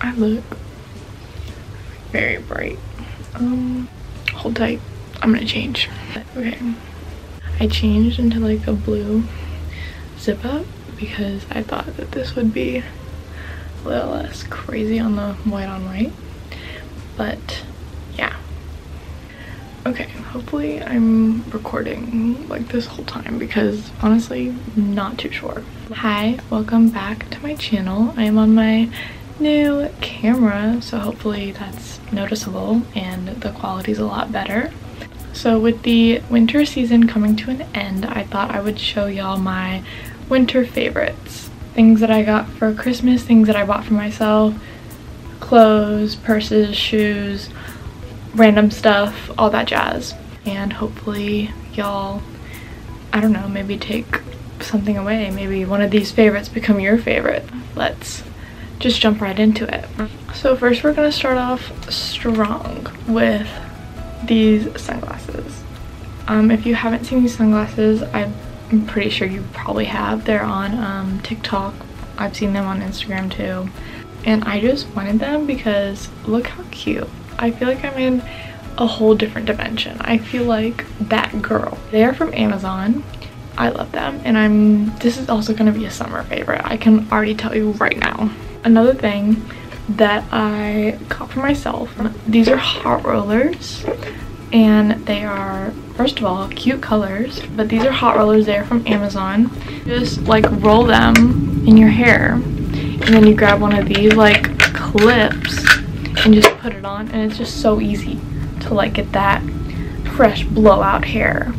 I look very bright. Um, hold tight. I'm gonna change. Okay. I changed into like a blue zip up because I thought that this would be a little less crazy on the white on white. But yeah. Okay, hopefully I'm recording like this whole time because honestly, not too sure. Hi, welcome back to my channel. I am on my new camera, so hopefully that's noticeable and the quality is a lot better. So with the winter season coming to an end, I thought I would show y'all my winter favorites. Things that I got for Christmas, things that I bought for myself, clothes, purses, shoes, random stuff, all that jazz. And hopefully y'all, I don't know, maybe take something away. Maybe one of these favorites become your favorite. Let's just jump right into it. So first we're gonna start off strong with these sunglasses. Um, if you haven't seen these sunglasses, I'm pretty sure you probably have. They're on um, TikTok. I've seen them on Instagram too. And I just wanted them because look how cute. I feel like I'm in a whole different dimension. I feel like that girl. They are from Amazon. I love them and I'm this is also to be a summer favorite. I can already tell you right now. Another thing that I got for myself. These are hot rollers and they are first of all cute colors but these are hot rollers they're from Amazon just like roll them in your hair and then you grab one of these like clips and just put it on and it's just so easy to like get that fresh blowout hair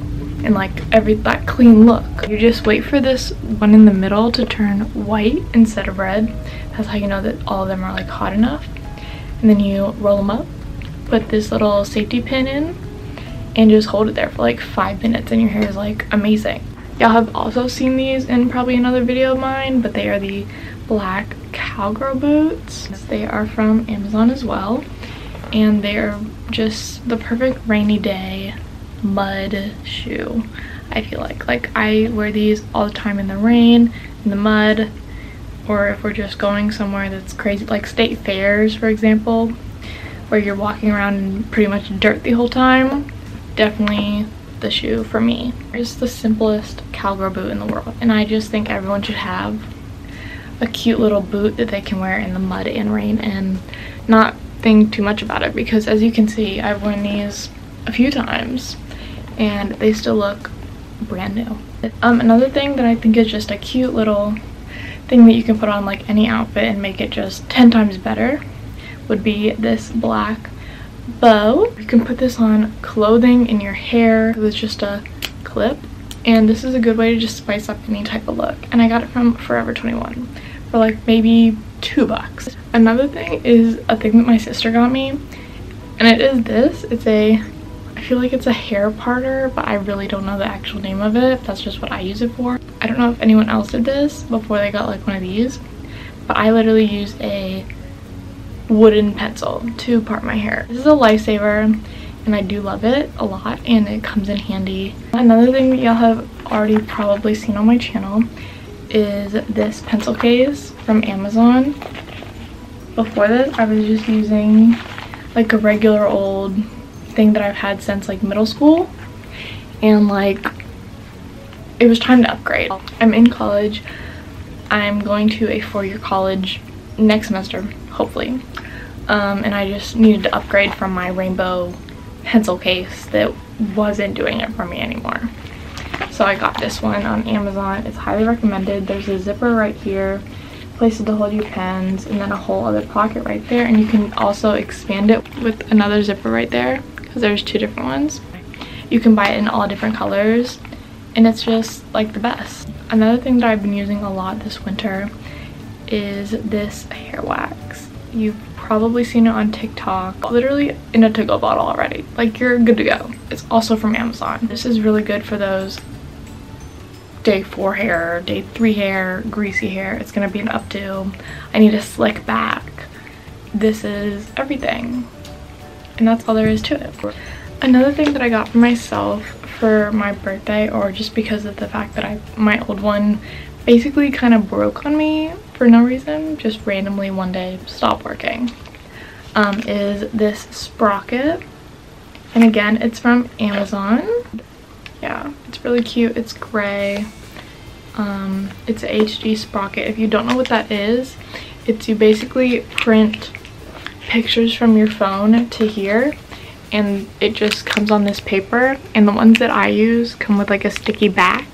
and like every that clean look. You just wait for this one in the middle to turn white instead of red. That's how you know that all of them are like hot enough. And then you roll them up put this little safety pin in and just hold it there for like five minutes and your hair is like amazing. Y'all have also seen these in probably another video of mine but they are the black cowgirl boots. They are from amazon as well. And they're just the perfect rainy day mud shoe i feel like. Like i wear these all the time in the rain in the mud or if we're just going somewhere that's crazy like state fairs for example where you're walking around in pretty much dirt the whole time definitely the shoe for me. It's the simplest cowgirl boot in the world and i just think everyone should have a cute little boot that they can wear in the mud and rain and not think too much about it because as you can see I've worn these a few times and they still look brand new. Um, another thing that I think is just a cute little thing that you can put on like any outfit and make it just 10 times better would be this black bow. You can put this on clothing in your hair with just a clip and this is a good way to just spice up any type of look and I got it from Forever 21 for like maybe two bucks. Another thing is a thing that my sister got me and it is this. It's a, I feel like it's a hair parter but I really don't know the actual name of it. That's just what I use it for. I don't know if anyone else did this before they got like one of these but I literally use a wooden pencil to part my hair. This is a lifesaver and I do love it a lot and it comes in handy. Another thing that y'all have already probably seen on my channel is this pencil case from Amazon. Before this, I was just using like a regular old thing that I've had since like middle school. And like, it was time to upgrade. I'm in college. I'm going to a four-year college next semester, hopefully. Um, and I just needed to upgrade from my rainbow pencil case that wasn't doing it for me anymore. So I got this one on Amazon. It's highly recommended. There's a zipper right here, places to hold your pens, and then a whole other pocket right there. And you can also expand it with another zipper right there because there's two different ones. You can buy it in all different colors and it's just like the best. Another thing that I've been using a lot this winter is this hair wax. You've probably seen it on TikTok. Literally in a to-go bottle already. Like you're good to go. It's also from Amazon. This is really good for those day four hair, day three hair, greasy hair. It's gonna be an updo. I need a slick back. This is everything. And that's all there is to it. Another thing that I got for myself for my birthday or just because of the fact that I my old one basically kind of broke on me for no reason, just randomly one day stop working, um, is this sprocket. And again, it's from Amazon. Yeah, it's really cute. It's gray. Um, it's a HP sprocket. If you don't know what that is, it's you basically print pictures from your phone to here and it just comes on this paper and the ones that I use come with like a sticky back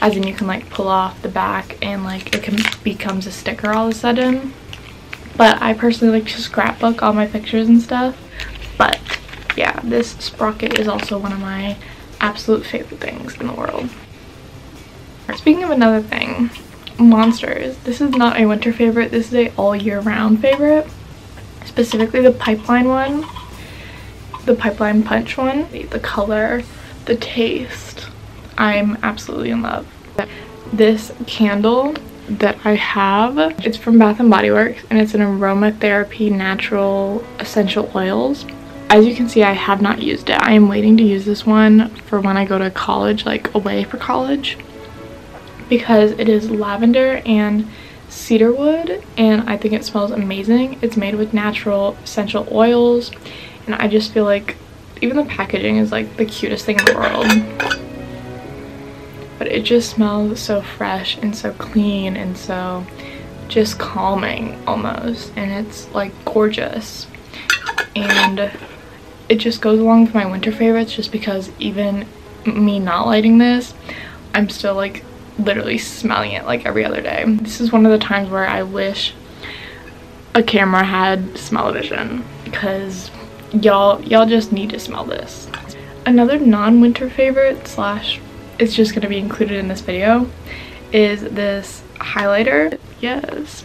as in you can like pull off the back and like it can becomes a sticker all of a sudden but I personally like to scrapbook all my pictures and stuff but yeah this sprocket is also one of my absolute favorite things in the world. Speaking of another thing monsters. This is not a winter favorite. This is a all year round favorite. Specifically the pipeline one. The pipeline punch one. The color the taste. I'm absolutely in love. This candle that i have it's from bath and body works and it's an aromatherapy natural essential oils as you can see i have not used it i am waiting to use this one for when i go to college like away for college because it is lavender and cedarwood and I think it smells amazing. It's made with natural essential oils and I just feel like even the packaging is like the cutest thing in the world. But it just smells so fresh and so clean and so just calming almost and it's like gorgeous and it just goes along with my winter favorites just because even me not lighting this I'm still like literally smelling it like every other day. This is one of the times where I wish a camera had smell-o-vision because y'all y'all just need to smell this. Another non-winter favorite slash it's just to be included in this video is this highlighter. Yes.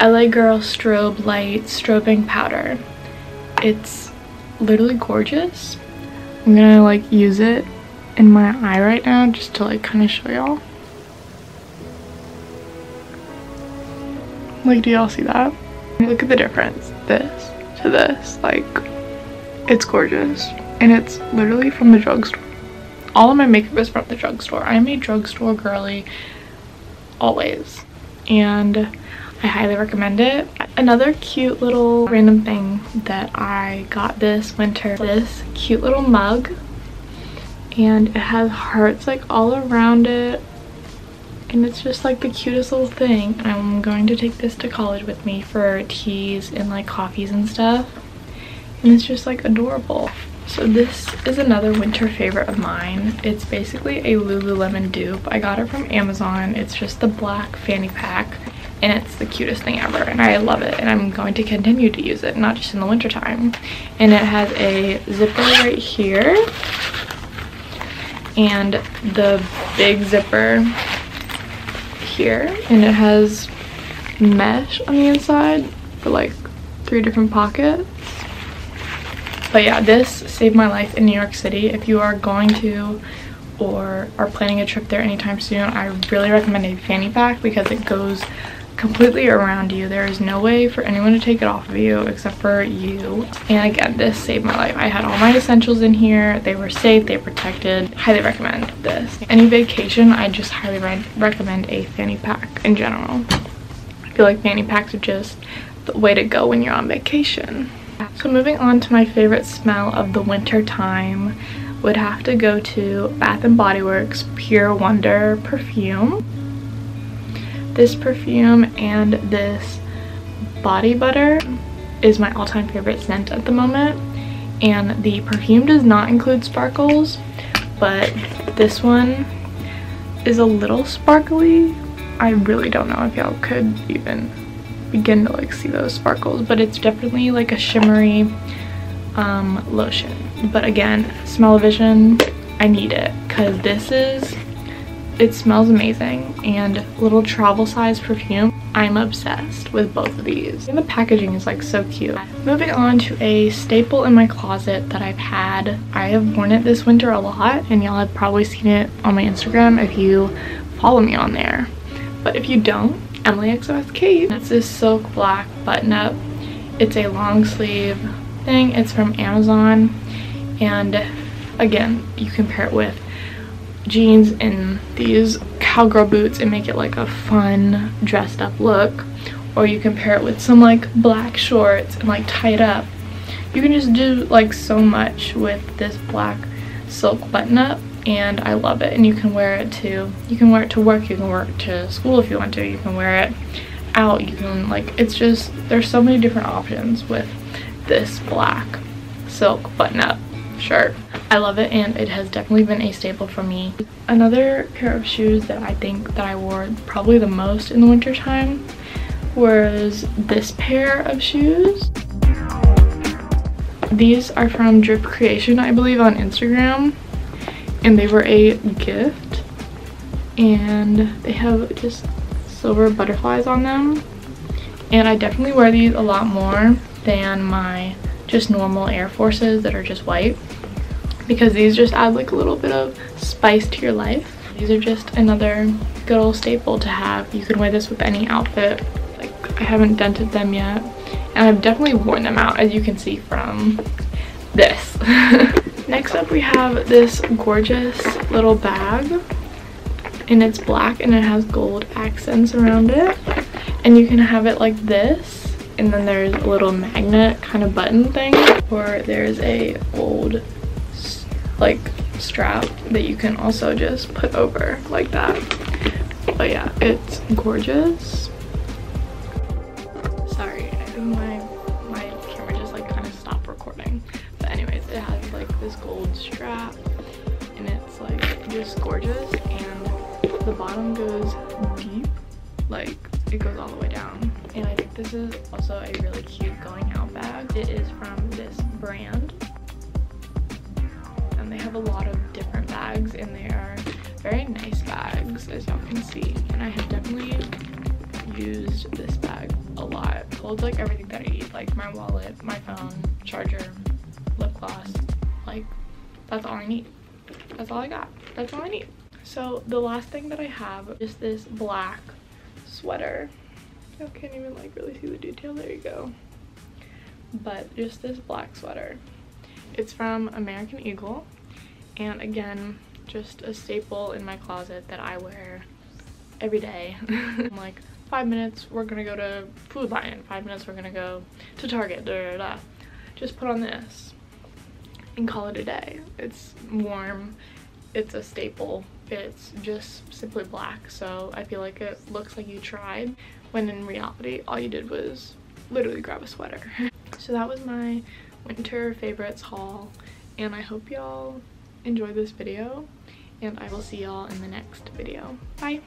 LA Girl Strobe Lite Strobing Powder. It's literally gorgeous. I'm gonna like use it in my eye right now just to like kind of show y'all. Like, do y'all see that? Look at the difference, this to this. Like, it's gorgeous. And it's literally from the drugstore. All of my makeup is from the drugstore. I am a drugstore girly always. And I highly recommend it. Another cute little random thing that I got this winter, this cute little mug. And it has hearts like all around it and it's just like the cutest little thing. I'm going to take this to college with me for teas and like coffees and stuff. And it's just like adorable. So this is another winter favorite of mine. It's basically a Lululemon dupe. I got it from Amazon. It's just the black fanny pack and it's the cutest thing ever and I love it and I'm going to continue to use it, not just in the winter time. And it has a zipper right here and the big zipper here and it has mesh on the inside for like three different pockets but yeah this saved my life in new york city if you are going to or are planning a trip there anytime soon i really recommend a fanny pack because it goes completely around you. There is no way for anyone to take it off of you except for you. And again this saved my life. I had all my essentials in here. They were safe they protected. Highly recommend this. Any vacation i just highly re recommend a fanny pack in general. I feel like fanny packs are just the way to go when you're on vacation. So moving on to my favorite smell of the winter time would have to go to Bath and Body Works Pure Wonder perfume this perfume and this body butter is my all-time favorite scent at the moment. And the perfume does not include sparkles, but this one is a little sparkly. I really don't know if y'all could even begin to like see those sparkles, but it's definitely like a shimmery um, lotion. But again, smell-o-vision, I need it because this is it smells amazing and little travel size perfume. I'm obsessed with both of these. And the packaging is like so cute. Moving on to a staple in my closet that I've had. I have worn it this winter a lot and y'all have probably seen it on my Instagram if you follow me on there. But if you don't, Emily XOX Kate. It's this silk black button up. It's a long sleeve thing. It's from Amazon and again you can pair it with jeans and these cowgirl boots and make it like a fun dressed up look. Or you can pair it with some like black shorts and like tie it up. You can just do like so much with this black silk button up and I love it. And you can wear it to you can wear it to work you can wear it to school if you want to you can wear it out you can like it's just there's so many different options with this black silk button up shirt I love it and it has definitely been a staple for me. Another pair of shoes that I think that I wore probably the most in the winter time was this pair of shoes. These are from drip creation I believe on Instagram and they were a gift and they have just silver butterflies on them. And I definitely wear these a lot more than my just normal Air Forces that are just white because these just add like a little bit of spice to your life. These are just another good old staple to have. You can wear this with any outfit. Like I haven't dented them yet and I've definitely worn them out as you can see from this. Next up we have this gorgeous little bag and it's black and it has gold accents around it and you can have it like this and then there's a little magnet kind of button thing or there's a gold like strap that you can also just put over like that. But yeah it's gorgeous. Sorry my my camera just like kind of stopped recording. But anyways it has like this gold strap and it's like just gorgeous. And the bottom goes deep like it goes all the way down. And i think this is also a really cute going out bag. It is from this brand have a lot of different bags and they are very nice bags as y'all can see. And i have definitely used this bag a lot. It holds like everything that i need like my wallet my phone charger lip gloss like that's all i need. That's all i got. That's all i need. So the last thing that i have is this black sweater. I can't even like really see the detail. There you go. But just this black sweater. It's from American Eagle and again just a staple in my closet that I wear every day. Like five minutes we're gonna go to Food Lion. Five minutes we're gonna go to Target da, da, da. just put on this and call it a day. It's warm. It's a staple. It's just simply black so I feel like it looks like you tried when in reality all you did was literally grab a sweater. So that was my winter favorites haul and I hope y'all enjoyed this video and I will see y'all in the next video. Bye